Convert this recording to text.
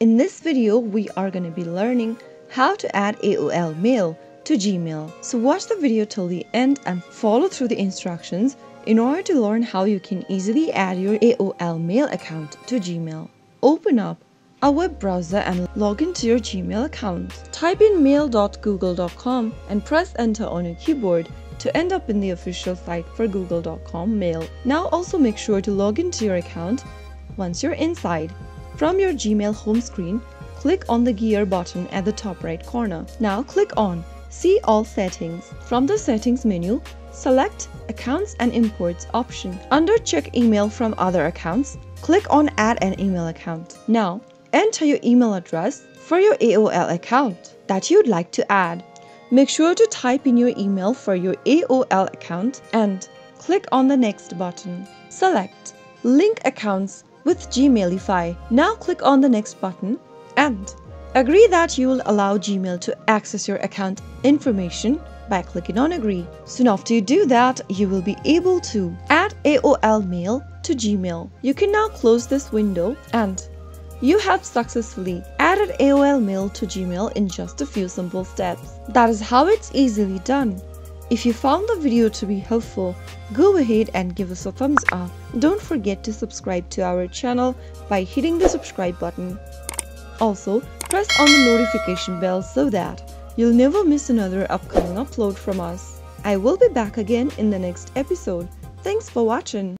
In this video, we are going to be learning how to add AOL Mail to Gmail. So watch the video till the end and follow through the instructions in order to learn how you can easily add your AOL Mail account to Gmail. Open up a web browser and log into your Gmail account. Type in mail.google.com and press enter on your keyboard to end up in the official site for google.com mail. Now also make sure to log into your account once you're inside. From your Gmail home screen, click on the gear button at the top right corner. Now click on See All Settings. From the Settings menu, select Accounts and Imports option. Under Check Email from Other Accounts, click on Add an Email Account. Now, enter your email address for your AOL account that you'd like to add. Make sure to type in your email for your AOL account and click on the Next button. Select Link Accounts with Gmailify. Now click on the Next button and agree that you will allow Gmail to access your account information by clicking on Agree. Soon after you do that, you will be able to add AOL Mail to Gmail. You can now close this window and you have successfully added AOL Mail to Gmail in just a few simple steps. That is how it's easily done. If you found the video to be helpful, go ahead and give us a thumbs up. Don't forget to subscribe to our channel by hitting the subscribe button. Also, press on the notification bell so that you'll never miss another upcoming upload from us. I will be back again in the next episode. Thanks for watching.